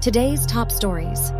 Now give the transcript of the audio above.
Today's top stories.